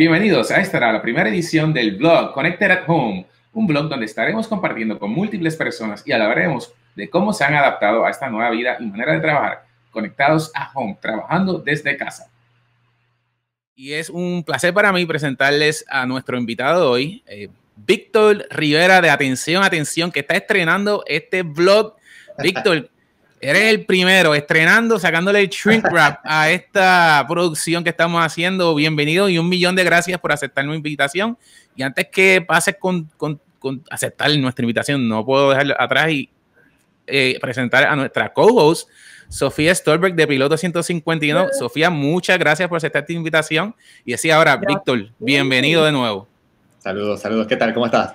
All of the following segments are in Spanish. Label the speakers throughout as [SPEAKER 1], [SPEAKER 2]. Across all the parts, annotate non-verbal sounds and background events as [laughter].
[SPEAKER 1] Bienvenidos a esta la primera edición del blog Connected at Home, un blog donde estaremos compartiendo con múltiples personas y hablaremos de cómo se han adaptado a esta nueva vida y manera de trabajar conectados a home, trabajando desde casa. Y es un placer para mí presentarles a nuestro invitado hoy, eh, Víctor Rivera de Atención, Atención, que está estrenando este blog. Víctor, Eres el primero estrenando, sacándole el shrink wrap a esta producción que estamos haciendo. Bienvenido y un millón de gracias por aceptar nuestra invitación. Y antes que pases con, aceptar nuestra invitación, no puedo dejar atrás y eh, presentar a nuestra co-host, Sofía Stolberg de Piloto 151. Sofía, muchas gracias por aceptar esta invitación. Y así ahora, Víctor, bienvenido de nuevo.
[SPEAKER 2] Saludos, saludos. ¿Qué tal? ¿Cómo estás?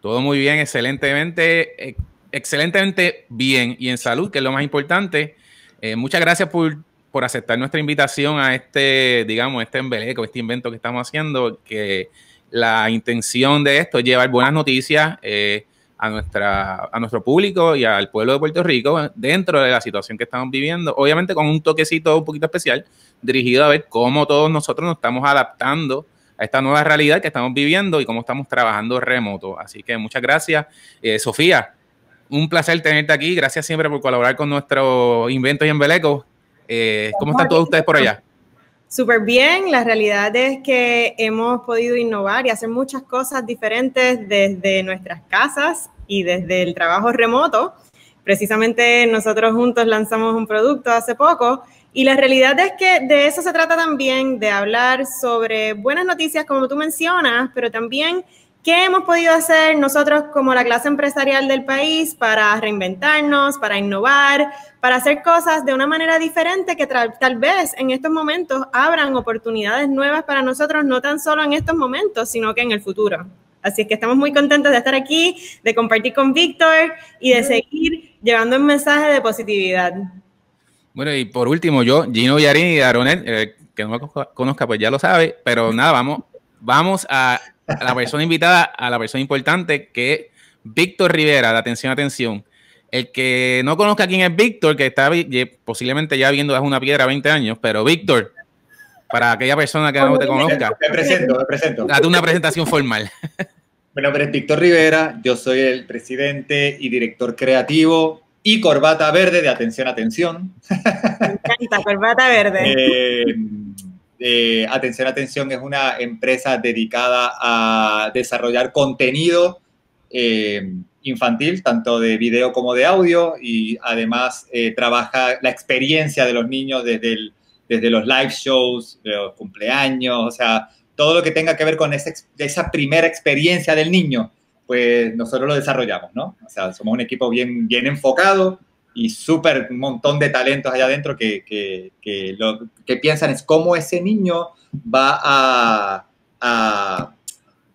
[SPEAKER 1] Todo muy bien, excelentemente. Eh, excelentemente bien y en salud, que es lo más importante. Eh, muchas gracias por, por, aceptar nuestra invitación a este, digamos, este embeleco, este invento que estamos haciendo, que la intención de esto es llevar buenas noticias eh, a, nuestra, a nuestro público y al pueblo de Puerto Rico dentro de la situación que estamos viviendo, obviamente con un toquecito un poquito especial, dirigido a ver cómo todos nosotros nos estamos adaptando a esta nueva realidad que estamos viviendo y cómo estamos trabajando remoto. Así que muchas gracias. Eh, Sofía, un placer tenerte aquí. Gracias siempre por colaborar con nuestro invento y embeleco. Eh, ¿Cómo están todos ustedes por allá?
[SPEAKER 3] Súper bien. La realidad es que hemos podido innovar y hacer muchas cosas diferentes desde nuestras casas y desde el trabajo remoto. Precisamente nosotros juntos lanzamos un producto hace poco y la realidad es que de eso se trata también, de hablar sobre buenas noticias como tú mencionas, pero también ¿Qué hemos podido hacer nosotros como la clase empresarial del país para reinventarnos, para innovar, para hacer cosas de una manera diferente que tal vez en estos momentos abran oportunidades nuevas para nosotros, no tan solo en estos momentos, sino que en el futuro? Así es que estamos muy contentos de estar aquí, de compartir con Víctor y de seguir llevando un mensaje de positividad.
[SPEAKER 1] Bueno, y por último, yo, Gino Yarin y Aronet, eh, que no me conozca, pues ya lo sabe, pero nada, vamos, vamos a a la persona invitada, a la persona importante, que es Víctor Rivera, de Atención, Atención. El que no conozca quién es Víctor, que está posiblemente ya viendo desde una piedra 20 años, pero Víctor, para aquella persona que no te conozca.
[SPEAKER 2] Me presento, me presento.
[SPEAKER 1] Date una presentación formal.
[SPEAKER 2] Mi nombre es Víctor Rivera, yo soy el presidente y director creativo y corbata verde de Atención, Atención.
[SPEAKER 3] Me encanta, corbata verde.
[SPEAKER 2] Eh, eh, atención, Atención es una empresa dedicada a desarrollar contenido eh, infantil, tanto de video como de audio, y además eh, trabaja la experiencia de los niños desde, desde los live shows, los cumpleaños, o sea, todo lo que tenga que ver con esa, esa primera experiencia del niño, pues nosotros lo desarrollamos, ¿no? O sea, somos un equipo bien, bien enfocado, y súper montón de talentos allá adentro que, que, que, lo que piensan es cómo ese niño va a, a,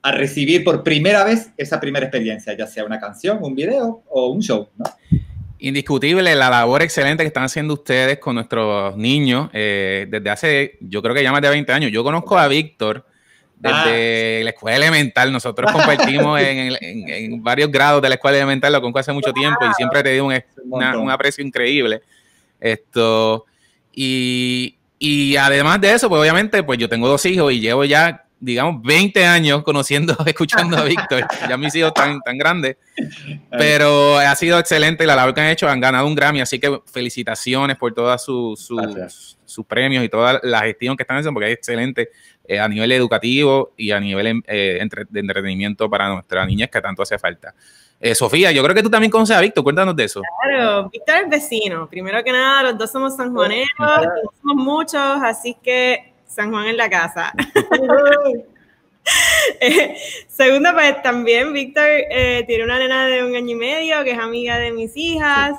[SPEAKER 2] a, recibir por primera vez esa primera experiencia, ya sea una canción, un video o un show. ¿no?
[SPEAKER 1] Indiscutible la labor excelente que están haciendo ustedes con nuestros niños eh, desde hace, yo creo que ya más de 20 años. Yo conozco a Víctor desde ah. la escuela elemental. Nosotros compartimos [laughs] en, varios grados de la escuela elemental, lo conozco hace mucho tiempo y siempre te digo un, un aprecio increíble. Esto, y, y, además de eso, pues obviamente, pues yo tengo dos hijos y llevo ya, digamos, 20 años conociendo, [laughs] escuchando a Víctor. ya mis hijos tan, tan grandes. Pero ha sido excelente la labor que han hecho. Han ganado un Grammy, así que felicitaciones por todos sus, sus premios y toda la gestión que están haciendo, porque es excelente eh, a nivel educativo y a nivel eh, de entretenimiento para nuestra niñez que tanto hace falta. Eh, Sofía, yo creo que tú también conoces a Víctor, cuéntanos de eso.
[SPEAKER 3] Claro, Víctor es vecino. Primero que nada, los dos somos sanjuaneros, somos muchos, así que San Juan en la casa. [laughs] segundo, pues también Víctor tiene una nena de un año y medio que es amiga de mis hijas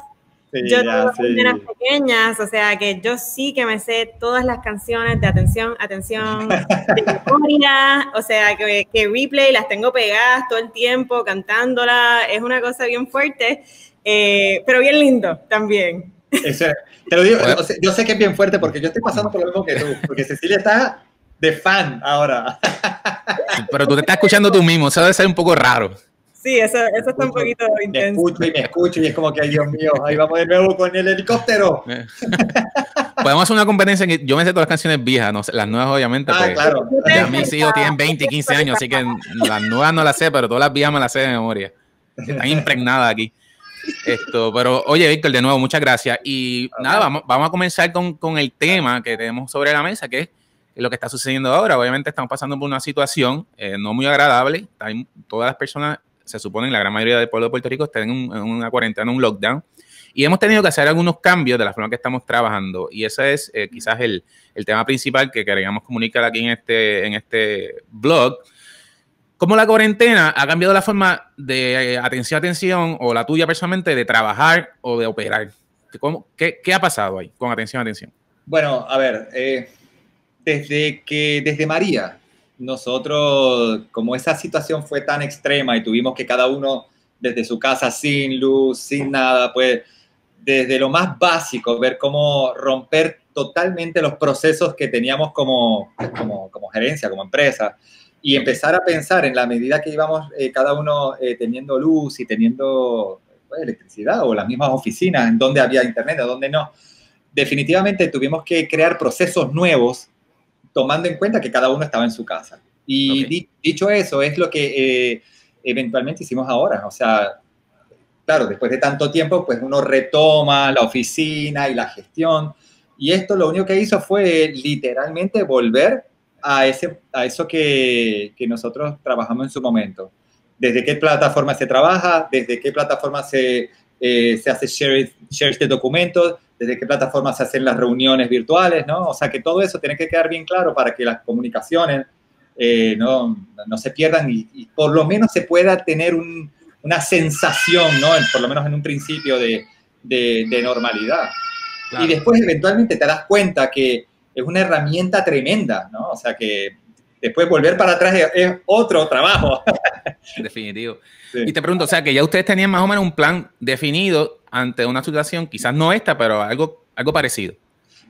[SPEAKER 3] yo tengo nenas pequeñas, o sea que yo sí que me sé todas las canciones de atención, atención, de [laughs] memoria, o sea que, que, replay las tengo pegadas todo el tiempo, cantándola, es una cosa bien fuerte, eh, pero bien lindo también.
[SPEAKER 2] Te lo digo, yo sé que es bien fuerte porque yo estoy pasando por lo mismo que tú, porque Cecilia está de fan ahora.
[SPEAKER 1] Pero tú te estás escuchando tú mismo, eso debe ser un poco raro.
[SPEAKER 3] Sí, eso, eso está un poquito intenso.
[SPEAKER 2] Me escucho y me escucho y es como que, ay Dios mío, ahí vamos de nuevo con el helicóptero. [laughs]
[SPEAKER 1] podemos hacer una competencia que yo me sé todas las canciones viejas, no sé, las nuevas obviamente. Ah, claro. Ya mis hijos tienen 20 y 15 años, así que las nuevas no las sé, pero todas las viejas me las sé de memoria. Están impregnadas aquí. Esto, pero oye, Víctor, de nuevo, muchas gracias. Y nada, vamos, vamos a comenzar con, con, el tema que tenemos sobre la mesa, que es lo que está sucediendo ahora. Obviamente estamos pasando por una situación eh, no muy agradable. todas las personas, se supone, la gran mayoría del pueblo de Puerto Rico están en, una cuarentena, en un lockdown. Y hemos tenido que hacer algunos cambios de la forma que estamos trabajando. Y ese es eh, quizás el, el, tema principal que queríamos comunicar aquí en este, en este blog ¿Cómo la cuarentena ha cambiado la forma de eh, atención, atención, o la tuya personalmente, de trabajar o de operar? qué, ha pasado ahí con atención, atención?
[SPEAKER 2] Bueno, a ver, eh, desde que, desde María, nosotros, como esa situación fue tan extrema y tuvimos que cada uno desde su casa sin luz, sin nada, pues desde lo más básico, ver cómo romper totalmente los procesos que teníamos como, como, como gerencia, como empresa y empezar a pensar en la medida que íbamos eh, cada uno eh, teniendo luz y teniendo pues, electricidad o las mismas oficinas en donde había internet, o donde no. Definitivamente tuvimos que crear procesos nuevos tomando en cuenta que cada uno estaba en su casa. Y dicho eso, es lo que eh, eventualmente hicimos ahora. O sea, claro, después de tanto tiempo, pues uno retoma la oficina y la gestión. Y esto lo único que hizo fue literalmente volver a, ese, a eso que, que, nosotros trabajamos en su momento. Desde qué plataforma se trabaja, desde qué plataforma se, eh, se hace share, share de documentos, desde qué plataforma se hacen las reuniones virtuales, ¿no? O sea, que todo eso tiene que quedar bien claro para que las comunicaciones eh, no, no, se pierdan y, por lo menos se pueda tener un, una sensación, ¿no? Por lo menos en un principio de, de, de normalidad. Y después eventualmente te das cuenta que es una herramienta tremenda, ¿no? O sea que después volver para atrás es, otro trabajo. [laughs]
[SPEAKER 1] Definitivo. Y te pregunto, o sea, que ya ustedes tenían más o menos un plan definido ante una situación, quizás no esta, pero algo, algo parecido.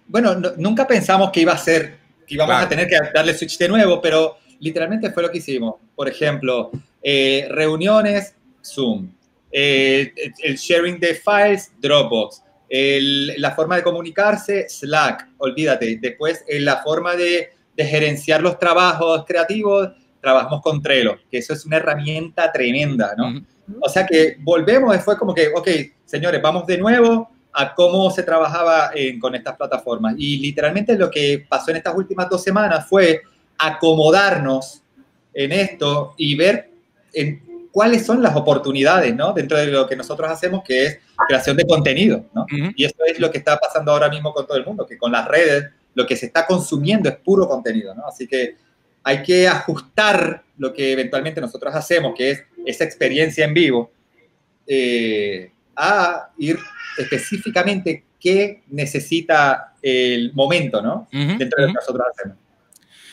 [SPEAKER 2] Bueno, nunca pensamos que iba a ser, que íbamos a tener que darle switch de nuevo, pero literalmente fue lo que hicimos. Por ejemplo, eh, reuniones, Zoom. Eh, el sharing de files, Dropbox la forma de comunicarse, Slack, olvídate. Después, en la forma de, gerenciar los trabajos creativos, trabajamos con Trello, que eso es una herramienta tremenda, ¿no? O sea que volvemos, fue como que, ok, señores, vamos de nuevo a cómo se trabajaba con estas plataformas. Y literalmente lo que pasó en estas últimas dos semanas fue acomodarnos en esto y ver en cuáles son las oportunidades, ¿no? Dentro de lo que nosotros hacemos, que es creación de contenido, ¿no? Y esto es lo que está pasando ahora mismo con todo el mundo, que con las redes lo que se está consumiendo es puro contenido, ¿no? Así que hay que ajustar lo que eventualmente nosotros hacemos, que es esa experiencia en vivo, eh, a ir específicamente qué necesita el momento, ¿no? Dentro de lo que nosotros hacemos.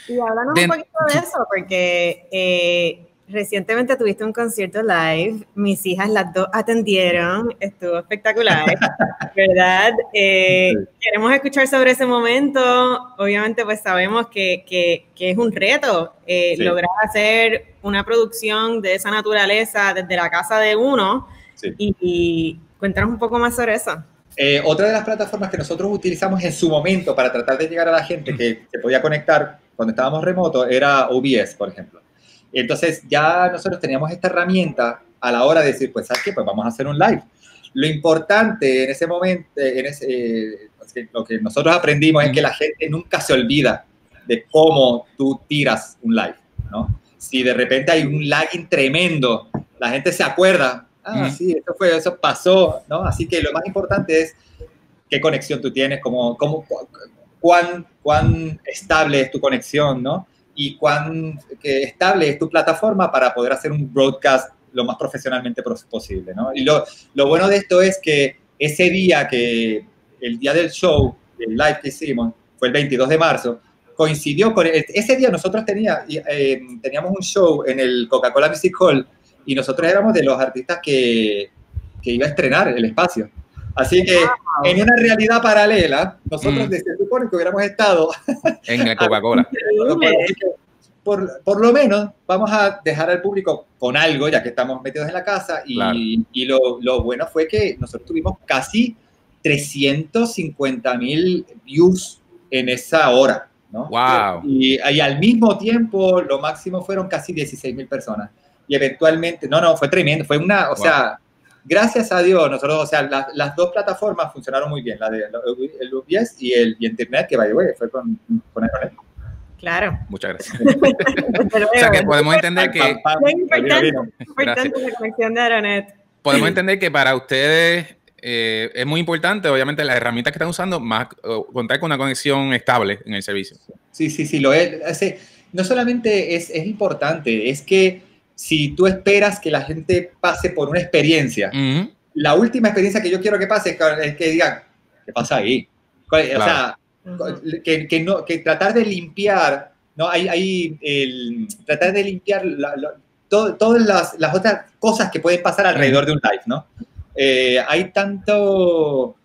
[SPEAKER 3] Y háblanos un poquito de eso, porque eh, Recientemente tuviste un concierto live, mis hijas las dos atendieron, estuvo espectacular, [laughs] ¿verdad? Eh, queremos escuchar sobre ese momento, obviamente pues sabemos que, que, que es un reto eh, lograr hacer una producción de esa naturaleza desde la casa de uno y, cuéntanos un poco más sobre eso.
[SPEAKER 2] Eh, otra de las plataformas que nosotros utilizamos en su momento para tratar de llegar a la gente que se podía conectar cuando estábamos remoto era OBS, por ejemplo. Entonces ya nosotros teníamos esta herramienta a la hora de decir, pues, ¿sabes qué? Pues vamos a hacer un live. Lo importante en ese momento, en ese, eh, lo que nosotros aprendimos es que la gente nunca se olvida de cómo tú tiras un live, ¿no? Si de repente hay un lagging tremendo, la gente se acuerda, ah, sí, eso fue, eso pasó, ¿no? Así que lo más importante es qué conexión tú tienes, cómo, cómo, cuán, cuán estable es tu conexión, ¿no? Y cuán estable es tu plataforma para poder hacer un broadcast lo más profesionalmente posible, ¿no? Y lo, bueno de esto es que ese día que, el día del show, el live que hicimos, fue el 22 de marzo, coincidió con, ese día nosotros eh, teníamos un show en el Coca-Cola Music Hall y nosotros éramos de los artistas que iba a estrenar el espacio. Así que en una realidad paralela, nosotros mm. desde supone que hubiéramos estado [laughs]
[SPEAKER 1] en el Coca-Cola.
[SPEAKER 2] por, por, lo menos vamos a dejar al público con algo, ya que estamos metidos en la casa. Y, y lo, lo, bueno fue que nosotros tuvimos casi 350 mil views en esa hora. ¿no?
[SPEAKER 1] Wow.
[SPEAKER 2] Y, y, al mismo tiempo, lo máximo fueron casi 16 mil personas. Y eventualmente, no, no, fue tremendo, fue una, o wow. sea, gracias a Dios, nosotros, o sea, la, las dos plataformas funcionaron muy bien, la de el UBS y el y Internet, que by the way, fue con, con Aeronet.
[SPEAKER 3] Claro.
[SPEAKER 1] Muchas gracias. [laughs] o sea, que podemos entender que...
[SPEAKER 3] Es importante, importante la conexión de Aeronet.
[SPEAKER 1] Podemos entender que para ustedes eh, es muy importante, obviamente, las herramientas que están usando, más contar con una conexión estable en el servicio.
[SPEAKER 2] Sí, sí, sí, lo es. No solamente es, es importante, es que si tú esperas que la gente pase por una experiencia, uh -huh. la última experiencia que yo quiero que pase es que digan, ¿qué pasa ahí? O sea, que, que, no, que tratar de limpiar, ¿no? Hay, hay el, tratar de limpiar la, la, to, todas las, las, otras cosas que pueden pasar alrededor de un live, ¿no? Eh, hay tanto,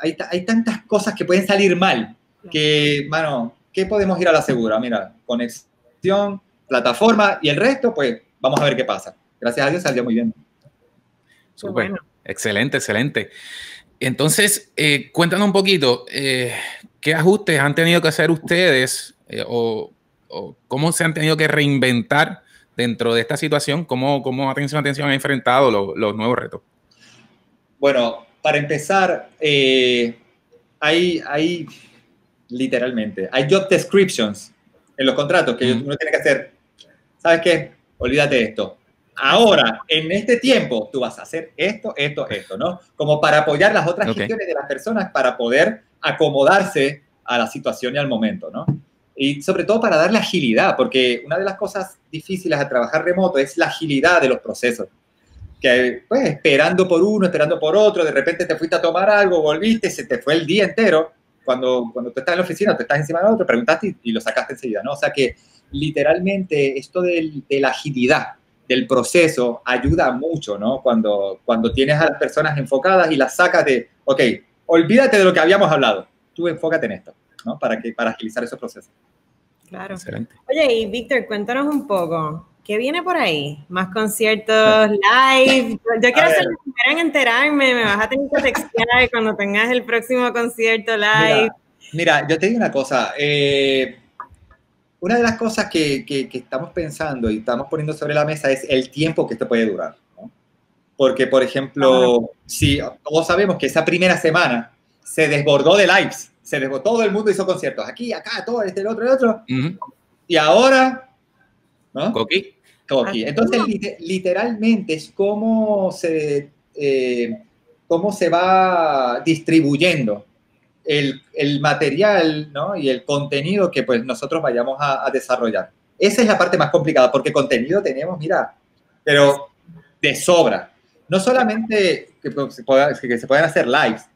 [SPEAKER 2] hay, hay, tantas cosas que pueden salir mal, que, mano, ¿qué podemos ir a la segura? Mira, conexión, plataforma y el resto, pues vamos a ver qué pasa. Gracias a Dios salió muy bien.
[SPEAKER 1] Súper, bueno. excelente, excelente. Entonces, eh, cuéntanos un poquito, eh, ¿qué ajustes han tenido que hacer ustedes eh, o, o, cómo se han tenido que reinventar dentro de esta situación? ¿Cómo, cómo atención, atención, han enfrentado los, los nuevos retos?
[SPEAKER 2] Bueno, para empezar, eh, hay, hay, literalmente, hay job descriptions en los contratos que uno tiene que hacer. ¿Sabes qué? Olvídate de esto. Ahora, en este tiempo, tú vas a hacer esto, esto, esto, ¿no? Como para apoyar las otras okay. gestiones de las personas para poder acomodarse a la situación y al momento, ¿no? Y sobre todo para darle agilidad, porque una de las cosas difíciles a trabajar remoto es la agilidad de los procesos. Que, pues, esperando por uno, esperando por otro, de repente te fuiste a tomar algo, volviste, se te fue el día entero. Cuando, cuando tú estás en la oficina, te estás encima de otro, preguntaste y, y lo sacaste enseguida, ¿no? O sea que literalmente esto de, de, la agilidad del proceso ayuda mucho, ¿no? Cuando, cuando tienes a las personas enfocadas y las sacas de, ok, olvídate de lo que habíamos hablado, tú enfócate en esto, ¿no? Para, que, para agilizar esos procesos.
[SPEAKER 3] Claro. Excelente. Oye, y Víctor, cuéntanos un poco, ¿qué viene por ahí? ¿Más conciertos [laughs] live? Yo quiero ser la primera en enterarme, me vas a tener que textear cuando tengas el próximo concierto live.
[SPEAKER 2] Mira, mira yo te digo una cosa, eh, una de las cosas que, que, que, estamos pensando y estamos poniendo sobre la mesa es el tiempo que esto puede durar. ¿no? Porque, por ejemplo, si todos sabemos que esa primera semana se desbordó de lives, se desbordó, todo el mundo hizo conciertos, aquí, acá, todo, este, el otro, el otro, uh -huh. y ahora, ¿no?
[SPEAKER 1] Coqui.
[SPEAKER 2] Coqui. Entonces, literalmente es cómo se, eh, cómo se va distribuyendo el, el, material ¿no? y el contenido que pues nosotros vayamos a, a, desarrollar. Esa es la parte más complicada, porque contenido tenemos, mira, pero de sobra. No solamente que, que, se, pueda, que se puedan hacer lives,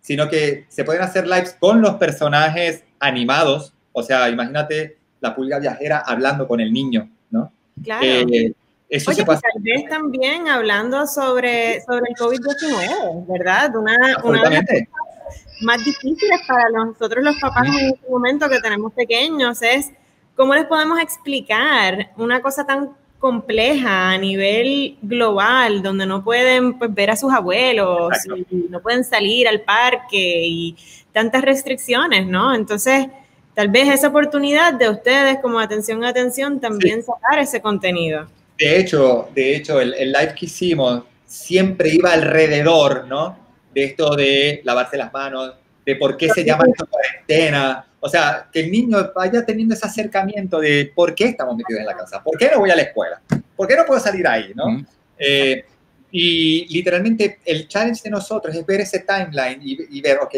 [SPEAKER 2] sino que se pueden hacer lives con los personajes animados. O sea, imagínate la pulga viajera hablando con el niño, ¿no?
[SPEAKER 3] Claro. Eh, eso Oye, se puede tal vez también hablando sobre, sobre el COVID-19, ¿verdad? Una, una más difíciles para nosotros los papás en este momento que tenemos pequeños es cómo les podemos explicar una cosa tan compleja a nivel global, donde no pueden pues, ver a sus abuelos, y no pueden salir al parque y tantas restricciones, ¿no? Entonces, tal vez esa oportunidad de ustedes como atención a atención también sí. sacar ese contenido.
[SPEAKER 2] De hecho, de hecho, el, el live que hicimos siempre iba alrededor, ¿no? De esto de lavarse las manos, de por qué se llama esto cuarentena. O sea, que el niño vaya teniendo ese acercamiento de por qué estamos metidos en la casa, por qué no voy a la escuela, por qué no puedo salir ahí, ¿no? Mm. Eh, y literalmente el challenge de nosotros es ver ese timeline y, y, ver, ok,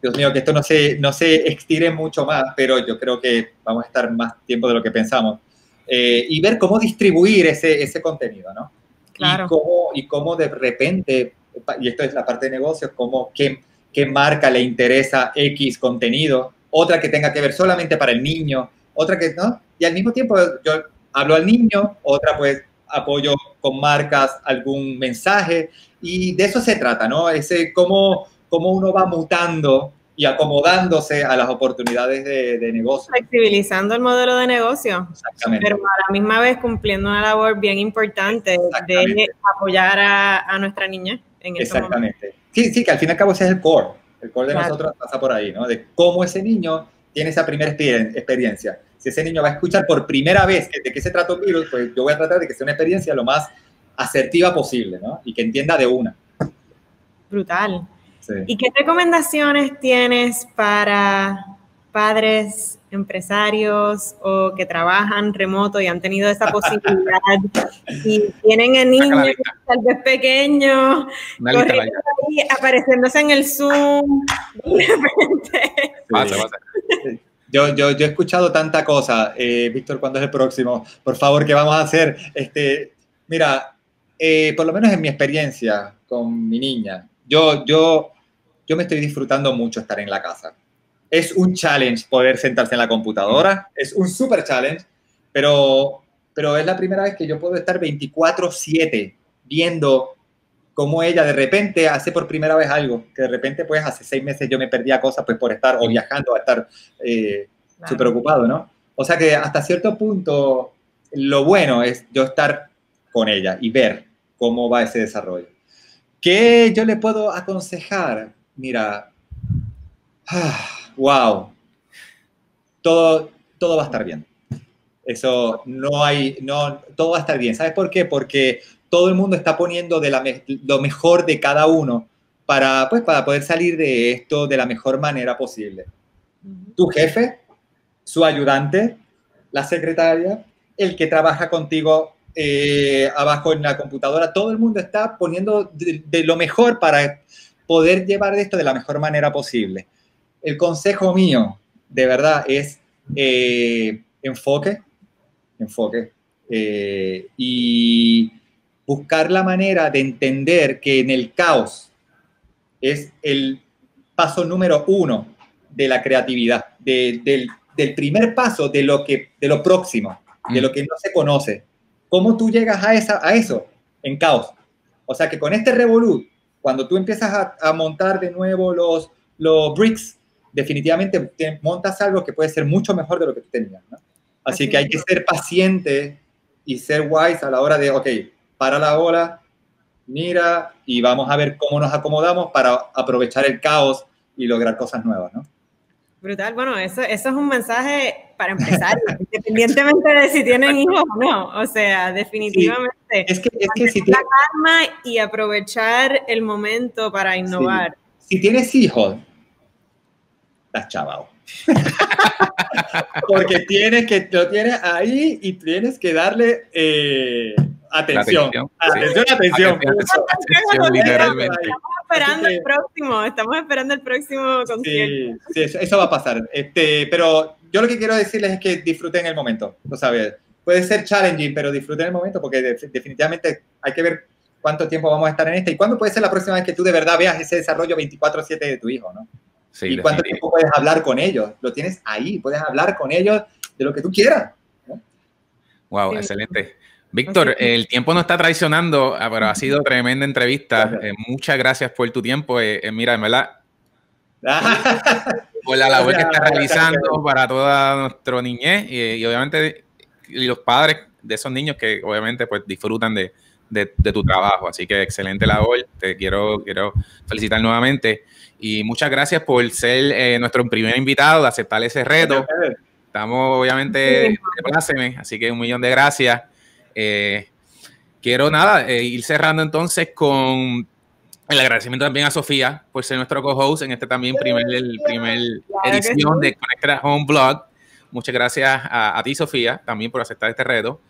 [SPEAKER 2] Dios mío, que esto no se, no se estire mucho más, pero yo creo que vamos a estar más tiempo de lo que pensamos. Eh, y ver cómo distribuir ese, ese contenido, ¿no?
[SPEAKER 3] Claro.
[SPEAKER 2] Y cómo, y cómo de repente y esto es la parte de negocios, como qué, qué marca le interesa X contenido, otra que tenga que ver solamente para el niño, otra que, ¿no? Y al mismo tiempo yo hablo al niño, otra pues apoyo con marcas algún mensaje y de eso se trata, ¿no? Ese cómo, cómo uno va mutando y acomodándose a las oportunidades de, de, negocio.
[SPEAKER 3] Flexibilizando el modelo de negocio.
[SPEAKER 2] Exactamente.
[SPEAKER 3] Pero a la misma vez cumpliendo una labor bien importante de apoyar a, a nuestra niña. En
[SPEAKER 2] Exactamente. sí, sí, que al fin y al cabo ese es el core. El core de nosotros pasa por ahí, ¿no? De cómo ese niño tiene esa primera experiencia. Si ese niño va a escuchar por primera vez de qué se trata un virus, pues yo voy a tratar de que sea una experiencia lo más asertiva posible, ¿no? Y que entienda de una.
[SPEAKER 3] Brutal. ¿Y qué recomendaciones tienes para padres, empresarios o que trabajan remoto y han tenido esa posibilidad [laughs] y tienen el niño tal vez pequeño apareciéndose en el Zoom
[SPEAKER 2] Yo, yo, yo, he escuchado tanta cosa. Eh, Víctor, ¿cuándo es el próximo? Por favor, ¿qué vamos a hacer? Este, mira, eh, por lo menos en mi experiencia con mi niña, yo, yo, yo me estoy disfrutando mucho estar en la casa. Es un challenge poder sentarse en la computadora, es un super challenge, pero, pero es la primera vez que yo puedo estar 24/7 viendo cómo ella de repente hace por primera vez algo, que de repente pues hace seis meses yo me perdía cosas pues por estar o viajando a estar eh, súper ocupado, ¿no? O sea que hasta cierto punto lo bueno es yo estar con ella y ver cómo va ese desarrollo. ¿Qué yo le puedo aconsejar? Mira, wow, todo, todo va a estar bien. Eso no hay, no, todo va a estar bien. ¿Sabes por qué? Porque todo el mundo está poniendo de la lo mejor de cada uno para, pues, para poder salir de esto de la mejor manera posible. Tu jefe, su ayudante, la secretaria, el que trabaja contigo eh, abajo en la computadora, todo el mundo está poniendo de, lo mejor para poder llevar esto de la mejor manera posible. El consejo mío, de verdad, es eh, enfoque, enfoque, eh, y buscar la manera de entender que en el caos es el paso número uno de la creatividad, del, primer paso de lo, que, de lo próximo, de lo que no se conoce. ¿Cómo tú llegas a, esa, a eso? En caos. O sea que con este Revolut, cuando tú empiezas a, montar de nuevo los, los bricks, definitivamente te montas algo que puede ser mucho mejor de lo que tú tenías. Así, que hay que ser paciente y ser wise a la hora de, ok, para la ola, mira y vamos a ver cómo nos acomodamos para aprovechar el caos y lograr cosas nuevas, ¿no?
[SPEAKER 3] Brutal, bueno, eso, eso es un mensaje para empezar, [laughs] independientemente de si tienen hijos o no. O sea, definitivamente.
[SPEAKER 2] es que, es que si
[SPEAKER 3] la calma y aprovechar el momento para innovar.
[SPEAKER 2] Si tienes hijos, estás chavado. [laughs] Porque tienes que, lo tienes ahí y tienes que darle eh, atención. Atención, atención.
[SPEAKER 3] Estamos esperando el próximo, estamos esperando el próximo concierto.
[SPEAKER 2] Sí, sí eso, va a pasar. Este, pero yo lo que quiero decirles es que disfruten el momento, ¿lo sabes? Puede ser challenging, pero disfruten el momento porque definitivamente hay que ver cuánto tiempo vamos a estar en este y cuándo puede ser la próxima vez que tú de verdad veas ese desarrollo 24/7 de tu hijo, ¿no? Sí, y cuánto tiempo puedes hablar con ellos. Lo tienes ahí, puedes hablar con ellos de lo que tú quieras.
[SPEAKER 1] Wow, excelente. Víctor, el tiempo no está traicionando, ah, pero ha sido tremenda entrevista. Eh, muchas gracias por tu tiempo. Eh, eh, mira, en verdad, [laughs] por la labor que estás realizando para toda nuestra niñez y, obviamente y los padres de esos niños que obviamente pues disfrutan de, tu trabajo. Así que excelente labor. Te quiero, quiero felicitar nuevamente. Y muchas gracias por ser nuestro primer invitado, de aceptar ese reto. Estamos obviamente de pláceme, así que un millón de gracias. Eh, quiero nada, eh, ir cerrando entonces con el agradecimiento también a Sofía por ser nuestro co-host en este también primer, el primer edición de Connected Home Blog. Muchas gracias a, ti, Sofía, también por aceptar este reto.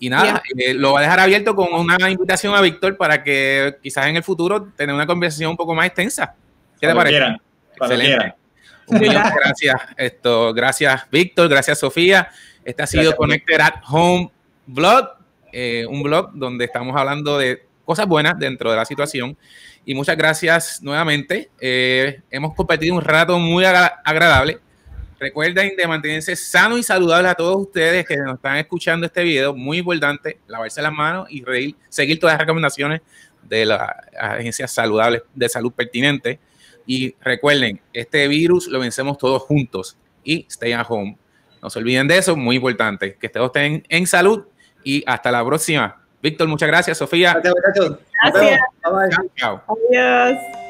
[SPEAKER 1] Y nada, eh, lo voy a dejar abierto con una invitación a Víctor para que quizás en el futuro tener una conversación un poco más extensa. ¿Qué te parece? Excelente. gracias. Esto, gracias, Víctor. Gracias, Sofía. Este ha sido Connected at Home Blog. Eh, un blog donde estamos hablando de cosas buenas dentro de la situación. Y muchas gracias nuevamente. Eh, hemos compartido un rato muy agradable. Recuerden de mantenerse sano y saludable a todos ustedes que nos están escuchando este video. Muy importante, lavarse las manos y seguir todas las recomendaciones de las agencias saludables de salud pertinentes. Y recuerden, este virus lo vencemos todos juntos y stay at home. No se olviden de eso, muy importante, que todos estén en salud y hasta la próxima. Víctor, muchas gracias. Sofía.
[SPEAKER 3] Gracias, Gracias. Chao. Adiós.